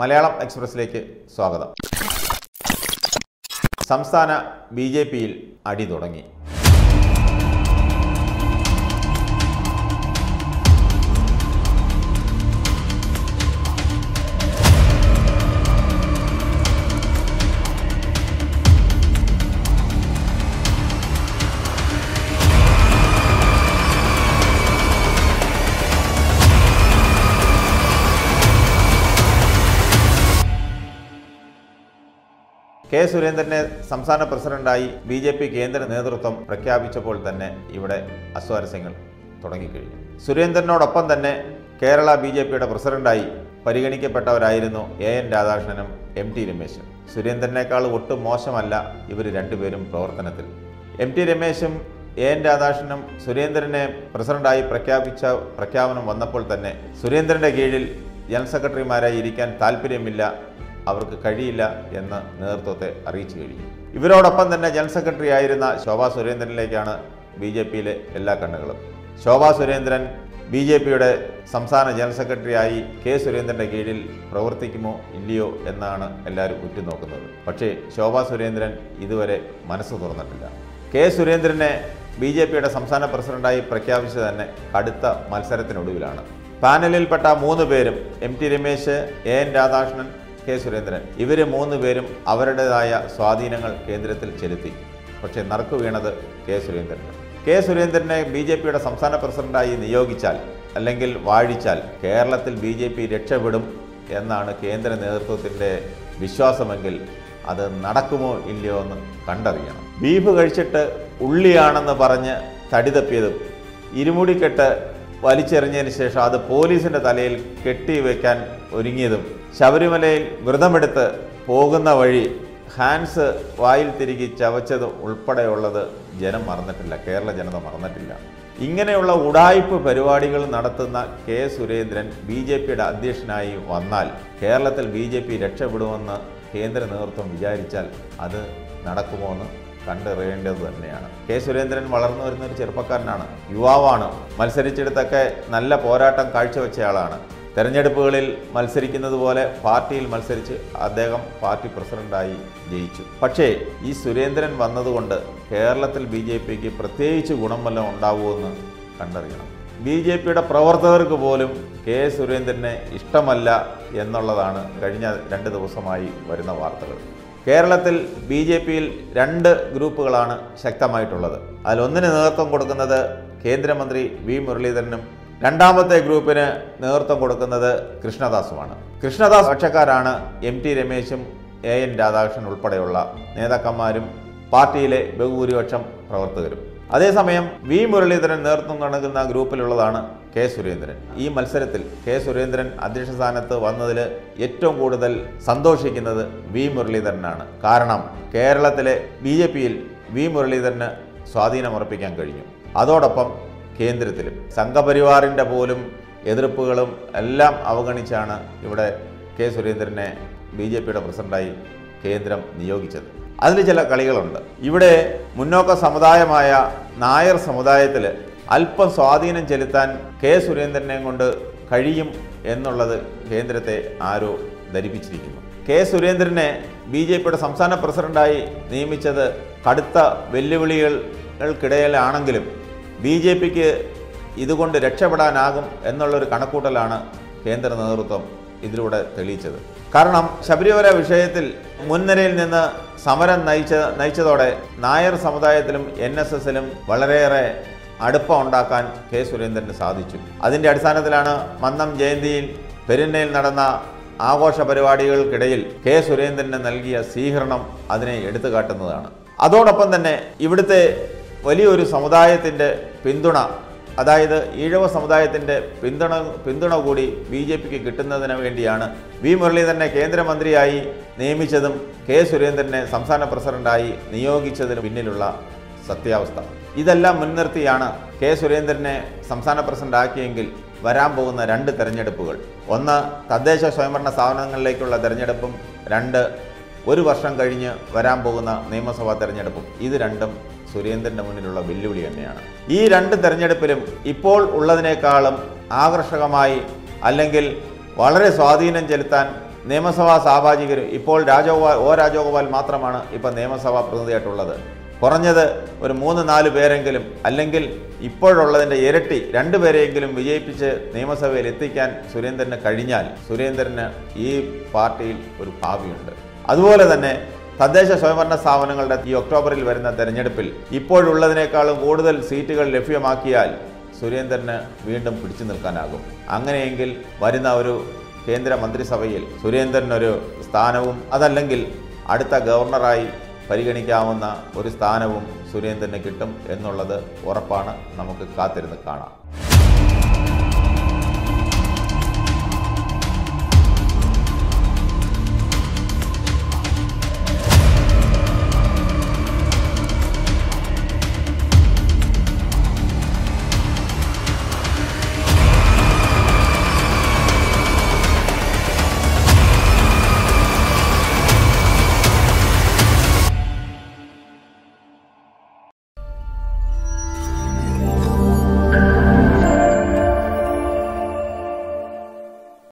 മലയാളം എക്സ്പ്രസിലേക്ക് സ്വാഗതം. സംസ്ഥാന B J പിയിൽ അടി തുടങ്ങി. കെ സുരേന്ദ്രനെ സംസ്ഥാന പ്രസിഡന്റായി ബി ജെ പി കേന്ദ്ര നേതൃത്വം പ്രഖ്യാപിച്ചപ്പോൾ തന്നെ ഇവിടെ അസ്വാരസ്യങ്ങൾ തുടങ്ങിക്കഴിഞ്ഞു. സുരേന്ദ്രനോടൊപ്പം തന്നെ കേരള ബി ജെ പിയുടെ പ്രസിഡന്റായി പരിഗണിക്കപ്പെട്ടവരായിരുന്നു എ എൻ രാധാകൃഷ്ണനും എം ടി രമേശും. സുരേന്ദ്രനേക്കാൾ ഒട്ടും മോശമല്ല ഇവർ രണ്ടുപേരും പ്രവർത്തനത്തിൽ. എം ടി രമേശും എ എൻ രാധാകൃഷ്ണനും സുരേന്ദ്രനെ പ്രസിഡന്റായി പ്രഖ്യാപിച്ച പ്രഖ്യാപനം വന്നപ്പോൾ തന്നെ സുരേന്ദ്രന്റെ കീഴിൽ ജനറൽ സെക്രട്ടറിമാരായി ഇരിക്കാൻ താല്പര്യമില്ല അവർക്ക് കഴിയില്ല എന്ന് നേതൃത്വത്തെ അറിയിച്ചു കഴിഞ്ഞു. ഇവരോടൊപ്പം തന്നെ ജനറൽ സെക്രട്ടറി ആയിരുന്ന ശോഭാ സുരേന്ദ്രനിലേക്കാണ് ബി ജെ പിയിലെ എല്ലാ കണ്ണുകളും. ശോഭാ സുരേന്ദ്രൻ ബി ജെ പിയുടെ സംസ്ഥാന ജനറൽ സെക്രട്ടറിയായി കെ സുരേന്ദ്രന്റെ കീഴിൽ പ്രവർത്തിക്കുമോ ഇല്ലയോ എന്നാണ് എല്ലാവരും ഉറ്റുനോക്കുന്നത്. പക്ഷേ ശോഭാ സുരേന്ദ്രൻ ഇതുവരെ മനസ്സ് തുറന്നിട്ടില്ല. കെ സുരേന്ദ്രനെ ബി ജെ പിയുടെ സംസ്ഥാന പ്രസിഡന്റായി പ്രഖ്യാപിച്ചത് തന്നെ കടുത്ത മത്സരത്തിനൊടുവിലാണ്. പാനലിൽപ്പെട്ട മൂന്ന് പേരും M T Ramesh A N Radhakrishnan K Surendran. ഇവർ മൂന്ന് പേരും അവരുടേതായ സ്വാധീനങ്ങൾ കേന്ദ്രത്തിൽ ചെലുത്തി. പക്ഷേ നറുക്കു വീണത് കെ സുരേന്ദ്രൻ കെ സുരേന്ദ്രനെ ബി ജെ പിയുടെ സംസ്ഥാന പ്രസിഡന്റായി നിയോഗിച്ചാൽ അല്ലെങ്കിൽ വാഴിച്ചാൽ കേരളത്തിൽ ബി ജെ പി രക്ഷപ്പെടും എന്നാണ് കേന്ദ്ര നേതൃത്വത്തിന്റെ വിശ്വാസമെങ്കിൽ അത് നടക്കുമോ ഇല്ലയോ എന്ന് കണ്ടറിയണം. ബീഫ് കഴിച്ചിട്ട് ഉള്ളിയാണെന്ന് പറഞ്ഞ് തടിതപ്പിയതും ഇരുമുടിക്കെട്ട് വലിച്ചെറിഞ്ഞതിന് ശേഷം അത് പോലീസിന്റെ തലയിൽ കെട്ടിവെക്കാൻ ഒരുങ്ങിയതും ശബരിമലയിൽ വ്രതമെടുത്ത് പോകുന്ന വഴി ഹാൻസ് വായിൽ തിരികെ ചവച്ചതും ഉൾപ്പെടെയുള്ളത് ജനം മറന്നിട്ടില്ല. കേരള ജനത മറന്നിട്ടില്ല. ഇങ്ങനെയുള്ള ഉടായ്പ് പരിപാടികൾ നടത്തുന്ന കെ സുരേന്ദ്രൻ ബി ജെ പിയുടെ അധ്യക്ഷനായി വന്നാൽ കേരളത്തിൽ ബി ജെ പി രക്ഷപ്പെടുമെന്ന് കേന്ദ്ര നേതൃത്വം വിചാരിച്ചാൽ അത് നടക്കുമോ എന്ന് കണ്ടറിയേണ്ടത് തന്നെയാണ്. കെ സുരേന്ദ്രൻ വളർന്നു വരുന്ന ഒരു ചെറുപ്പക്കാരനാണ് യുവാവാണ്. മത്സരിച്ചിടത്തൊക്കെ നല്ല പോരാട്ടം കാഴ്ചവെച്ചയാളാണ്. തെരഞ്ഞെടുപ്പുകളിൽ മത്സരിക്കുന്നത് പോലെ പാർട്ടിയിൽ മത്സരിച്ച് അദ്ദേഹം പാർട്ടി പ്രസിഡന്റായി ജയിച്ചു. പക്ഷേ ഈ സുരേന്ദ്രൻ വന്നതുകൊണ്ട് കേരളത്തിൽ ബി ജെ പിക്ക് പ്രത്യേകിച്ച് ഗുണം വല്ലതും ഉണ്ടാവുമെന്ന് കണ്ടറിയണം. ബി ജെ പിയുടെ പ്രവർത്തകർക്ക് പോലും കെ സുരേന്ദ്രനെ ഇഷ്ടമല്ല എന്നുള്ളതാണ് കഴിഞ്ഞ രണ്ട് ദിവസമായി വരുന്ന വാർത്തകൾ. കേരളത്തിൽ ബി ജെ പിയിൽ രണ്ട് ഗ്രൂപ്പുകളാണ് ശക്തമായിട്ടുള്ളത്. അതിലൊന്നിന് നേതൃത്വം കൊടുക്കുന്നത് കേന്ദ്രമന്ത്രി വി മുരളീധരനും രണ്ടാമത്തെ ഗ്രൂപ്പിന് നേതൃത്വം കൊടുക്കുന്നത് കൃഷ്ണദാസുമാണ്. കൃഷ്ണദാസ് പക്ഷക്കാരാണ് എം ടി രമേശും എ എൻ രാധാകൃഷ്ണൻ ഉൾപ്പെടെയുള്ള നേതാക്കന്മാരും പാർട്ടിയിലെ ബഹുഭൂരിപക്ഷം പ്രവർത്തകരും. അതേസമയം വി മുരളീധരൻ നേതൃത്വം നൽകുന്ന ഗ്രൂപ്പിലുള്ളതാണ് കെ സുരേന്ദ്രൻ. ഈ മത്സരത്തിൽ കെ സുരേന്ദ്രൻ അധ്യക്ഷ സ്ഥാനത്ത് വന്നതിൽ ഏറ്റവും കൂടുതൽ സന്തോഷിക്കുന്നത് വി മുരളീധരനാണ്. കാരണം കേരളത്തിലെ ബി ജെ പിയിൽ വി മുരളീധരന് സ്വാധീനമുറപ്പിക്കാൻ കഴിഞ്ഞു. അതോടൊപ്പം കേന്ദ്രത്തിലും സംഘപരിവാറിന്റെ പോലും എതിർപ്പുകളും എല്ലാം അവഗണിച്ചാണ് ഇവിടെ കെ സുരേന്ദ്രനെ ബി ജെ പിയുടെ പ്രസിഡന്റായി കേന്ദ്രം നിയോഗിച്ചത്. അതിൽ ചില കളികളുണ്ട്. ഇവിടെ മുന്നോക്ക സമുദായമായ നായർ സമുദായത്തിൽ അല്പം സ്വാധീനം ചെലുത്താൻ കെ സുരേന്ദ്രനെ കൊണ്ട് കഴിയും എന്നുള്ളത് കേന്ദ്രത്തെ ആരോ ധരിപ്പിച്ചിരിക്കുന്നു. കെ സുരേന്ദ്രനെ ബി ജെ പിയുടെ സംസ്ഥാന പ്രസിഡന്റായി നിയമിച്ചത് കടുത്ത വെല്ലുവിളികൾക്കിടയിലാണെങ്കിലും ബി ജെ പിക്ക് ഇതുകൊണ്ട് രക്ഷപ്പെടാനാകും എന്നുള്ളൊരു കണക്കൂട്ടലാണ് കേന്ദ്ര നേതൃത്വം ഇതിലൂടെ തെളിയിച്ചത്. കാരണം ശബരിമല വിഷയത്തിൽ മുൻനിരയിൽ നിന്ന് സമരം നയിച്ച നയിച്ചതോടെ നായർ സമുദായത്തിലും എൻ എസ് എസിലും വളരെയേറെ അടുപ്പം ഉണ്ടാക്കാൻ കെ സുരേന്ദ്രന് സാധിച്ചു. അതിന്റെ അടിസ്ഥാനത്തിലാണ് മന്നം ജയന്തിയിൽ പെരുന്നയിൽ നടന്ന ആഘോഷ പരിപാടികൾക്കിടയിൽ കെ സുരേന്ദ്രന് നൽകിയ സ്വീകരണം അതിനെ എടുത്തു കാട്ടുന്നതാണ് അതോടൊപ്പം തന്നെ ഇവിടുത്തെ വലിയൊരു സമുദായത്തിന്റെ പിന്തുണ അതായത് ഈഴവ സമുദായത്തിന്റെ പിന്തുണ പിന്തുണ കൂടി ബി ജെ പിക്ക് കിട്ടുന്നതിന് വേണ്ടിയാണ് വി മുരളീധരനെ കേന്ദ്രമന്ത്രിയായി നിയമിച്ചതും കെ സുരേന്ദ്രനെ സംസ്ഥാന പ്രസിഡന്റായി നിയോഗിച്ചതിന് പിന്നിലുള്ള സത്യാവസ്ഥ. ഇതെല്ലാം മുൻനിർത്തിയാണ് കെ സുരേന്ദ്രനെ സംസ്ഥാന പ്രസിഡന്റ് ആക്കിയെങ്കിൽ വരാൻ പോകുന്ന രണ്ട് തെരഞ്ഞെടുപ്പുകൾ. ഒന്ന് തദ്ദേശ സ്വയംഭരണ സ്ഥാപനങ്ങളിലേക്കുള്ള തെരഞ്ഞെടുപ്പും രണ്ട് ഒരു വർഷം കഴിഞ്ഞ് വരാൻ പോകുന്ന നിയമസഭാ തെരഞ്ഞെടുപ്പും. ഇത് രണ്ടും സുരേന്ദ്രന്റെ മുന്നിലുള്ള വെല്ലുവിളി തന്നെയാണ്. ഈ രണ്ട് തെരഞ്ഞെടുപ്പിലും ഇപ്പോൾ ഉള്ളതിനേക്കാളും ആകർഷകമായി അല്ലെങ്കിൽ വളരെ സ്വാധീനം ചെലുത്താൻ നിയമസഭാ സാമാജികരും ഇപ്പോൾ രാജഗോപാൽ ഒ രാജഗോപാൽ മാത്രമാണ് ഇപ്പോൾ നിയമസഭാ പ്രതിനിധിയായിട്ടുള്ളത്. കുറഞ്ഞത് ഒരു മൂന്ന് നാല് പേരെങ്കിലും അല്ലെങ്കിൽ ഇപ്പോഴുള്ളതിന്റെ ഇരട്ടി രണ്ടുപേരെയെങ്കിലും വിജയിപ്പിച്ച് നിയമസഭയിൽ എത്തിക്കാൻ സുരേന്ദ്രന് കഴിഞ്ഞാൽ സുരേന്ദ്രന് ഈ പാർട്ടിയിൽ ഒരു ഭാവിയുണ്ട്. അതുപോലെ തന്നെ തദ്ദേശ സ്വയംഭരണ സ്ഥാപനങ്ങളുടെ ഈ ഒക്ടോബറിൽ വരുന്ന തെരഞ്ഞെടുപ്പിൽ ഇപ്പോഴുള്ളതിനേക്കാളും കൂടുതൽ സീറ്റുകൾ ലഭ്യമാക്കിയാൽ സുരേന്ദ്രന് വീണ്ടും പിടിച്ചു നിൽക്കാനാകും. അങ്ങനെയെങ്കിൽ വരുന്ന ഒരു കേന്ദ്ര മന്ത്രിസഭയിൽ സുരേന്ദ്രനൊരു സ്ഥാനവും അതല്ലെങ്കിൽ അടുത്ത ഗവർണറായി പരിഗണിക്കാവുന്ന ഒരു സ്ഥാനവും സുരേന്ദ്രന് കിട്ടും എന്നുള്ളത് ഉറപ്പാണ് നമുക്ക് കാത്തിരുന്ന് കാണാം.